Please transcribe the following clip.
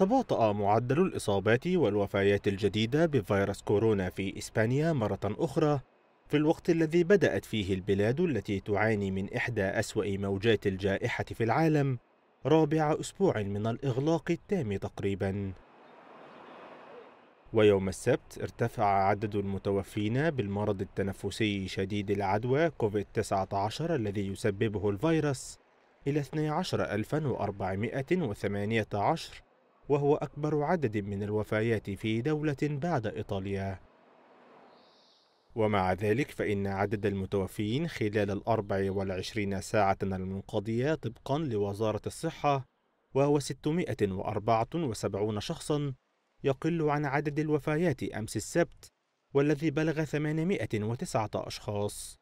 تباطأ معدل الإصابات والوفيات الجديدة بفيروس كورونا في إسبانيا مرة أخرى في الوقت الذي بدأت فيه البلاد التي تعاني من إحدى أسوأ موجات الجائحة في العالم رابع أسبوع من الإغلاق التام تقريبا. ويوم السبت ارتفع عدد المتوفين بالمرض التنفسي شديد العدوى كوفيد-19 الذي يسببه الفيروس إلى 12418 وهو أكبر عدد من الوفيات في دولة بعد إيطاليا. ومع ذلك فإن عدد المتوفين خلال الأربع والعشرين ساعة المنقضية طبقا لوزارة الصحة وهو 674 شخصا يقل عن عدد الوفيات أمس السبت والذي بلغ 809 أشخاص.